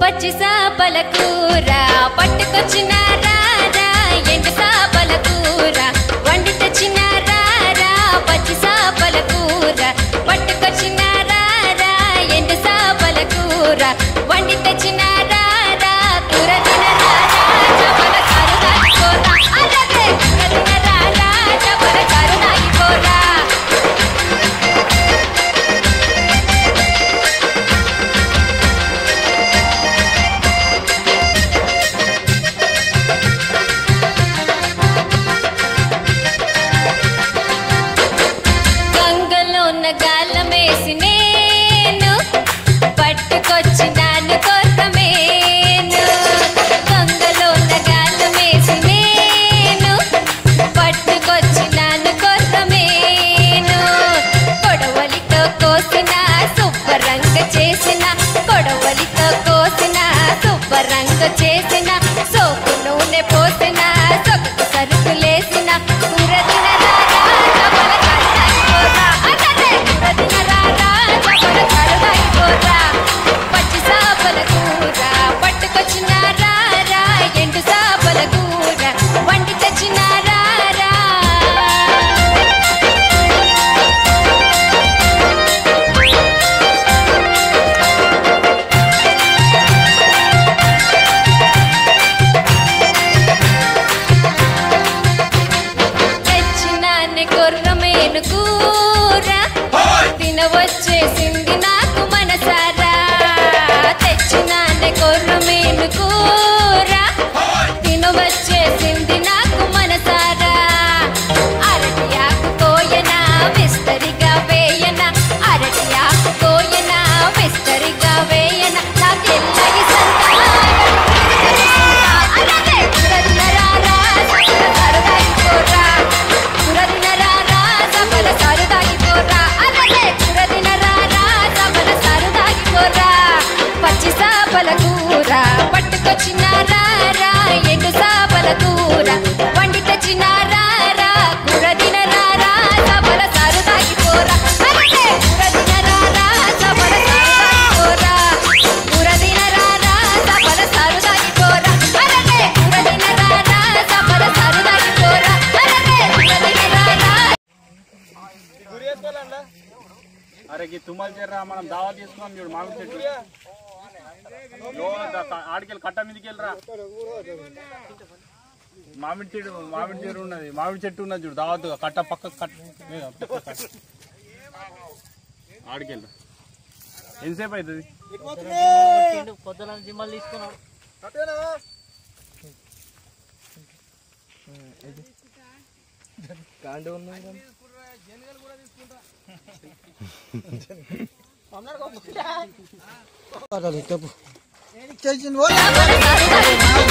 పచ్చి సాపల కూర పట్టుకొచ్చిన రారా ఎండు సాపల కూర వండి తెచ్చిన రారా పచ్చి సాపల కూర పట్టుకొచ్చిన రారా ఎండు సాపల కూర వండి తెచ్చిన ఉన్న గాలమేసి నేను. పట్టుకొచ్చినాను కోసమేను గంగలో ఉన్న గాలమేసి నేను. పట్టుకొచ్చినాను కోసమేను కొడవలితో కోసిన శుభ్రంగ చేసిన కొడవలితో కోసిన శుభ్రంగ చేసిన సోపు నూనె పోసిన సొక్క noches. కూర. పట్టుకొచ్చిన రారా ఎండు సాపల కూర. వండి తెచ్చిన రారా కురదినరారా సకల సరదాగిపోరా అలాగే కురదినరారా సకల అరే తుమ్మల చెర్రా మనం దావా తీసుకున్నాం చూడు మామిడి చెట్టు. ఆడికెళ్ళి కట్ట మీదకి వెళ్ళరా? మామిడి చెట్టు మామిడి చెట్టు ఉన్నది మామిడి చెట్టు ఉన్నది చూడు దావత్ కట్ట పక్క కట్ట మీద, పక్క కట్ట. ఆడికెళ్ళరా? ఎంతసేపు అవుతుంది పొద్దున జిమ్మలు తీసుకున్నాడు కాండి ఉన్నాయి Olha ali, tá tempo. novo.